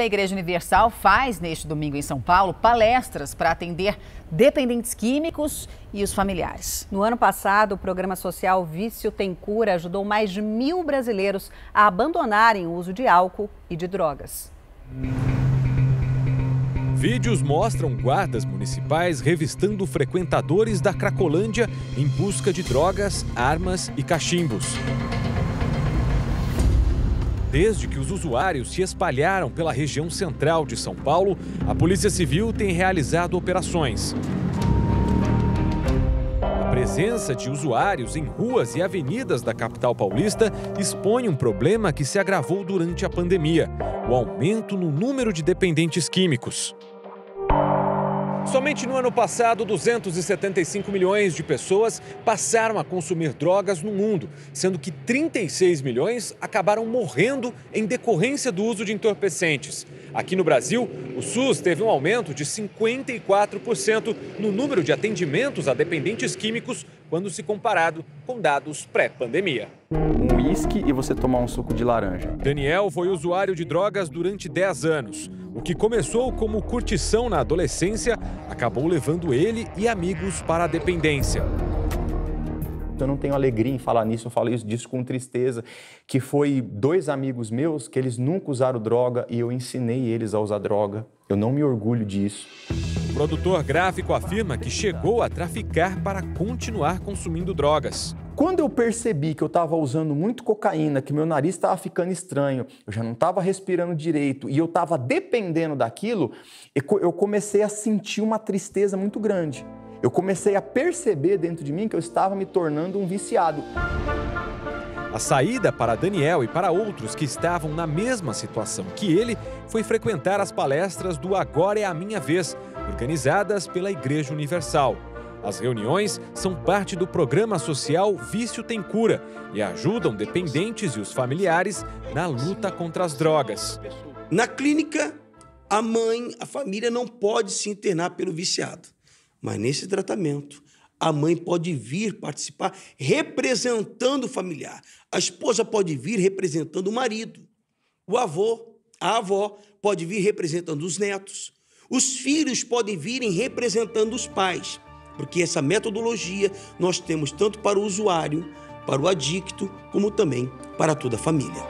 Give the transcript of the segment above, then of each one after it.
A Igreja Universal faz neste domingo em São Paulo palestras para atender dependentes químicos e os familiares. No ano passado, o programa social Vício Tem Cura ajudou mais de mil brasileiros a abandonarem o uso de álcool e de drogas. Vídeos mostram guardas municipais revistando frequentadores da Cracolândia em busca de drogas, armas e cachimbos. Desde que os usuários se espalharam pela região central de São Paulo, a Polícia Civil tem realizado operações. A presença de usuários em ruas e avenidas da capital paulista expõe um problema que se agravou durante a pandemia: o aumento no número de dependentes químicos. Somente no ano passado, 275 milhões de pessoas passaram a consumir drogas no mundo, sendo que 36 milhões acabaram morrendo em decorrência do uso de entorpecentes. Aqui no Brasil, o SUS teve um aumento de 54% no número de atendimentos a dependentes químicos quando se comparado com dados pré-pandemia. Um uísque e você tomar um suco de laranja. Daniel foi usuário de drogas durante 10 anos. O que começou como curtição na adolescência acabou levando ele e amigos para a dependência. Eu não tenho alegria em falar nisso, eu falo isso disso com tristeza, que foi dois amigos meus que eles nunca usaram droga e eu ensinei eles a usar droga. Eu não me orgulho disso. O produtor gráfico afirma que chegou a traficar para continuar consumindo drogas. Quando eu percebi que eu estava usando muito cocaína, que meu nariz estava ficando estranho, eu já não estava respirando direito e eu estava dependendo daquilo, eu comecei a sentir uma tristeza muito grande. Eu comecei a perceber dentro de mim que eu estava me tornando um viciado. A saída para Daniel e para outros que estavam na mesma situação que ele foi frequentar as palestras do Agora é a Minha Vez, organizadas pela Igreja Universal. As reuniões são parte do programa social Vício Tem Cura e ajudam dependentes e os familiares na luta contra as drogas. Na clínica, a mãe, a família não pode se internar pelo viciado. Mas nesse tratamento, a mãe pode vir participar representando o familiar. A esposa pode vir representando o marido. O avô, a avó pode vir representando os netos. Os filhos podem virem representando os pais porque essa metodologia nós temos tanto para o usuário, para o adicto, como também para toda a família.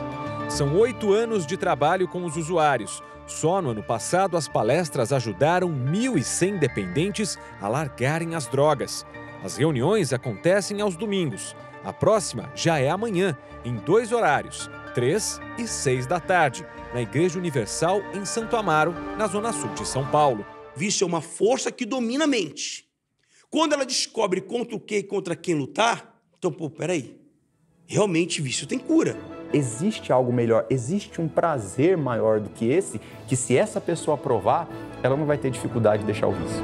São oito anos de trabalho com os usuários. Só no ano passado, as palestras ajudaram 1.100 dependentes a largarem as drogas. As reuniões acontecem aos domingos. A próxima já é amanhã, em dois horários, 3 e 6 da tarde, na Igreja Universal, em Santo Amaro, na Zona Sul de São Paulo. Vício é uma força que domina a mente. Quando ela descobre contra o que e contra quem lutar, então, pô, peraí, realmente vício tem cura. Existe algo melhor, existe um prazer maior do que esse, que se essa pessoa provar, ela não vai ter dificuldade de deixar o vício.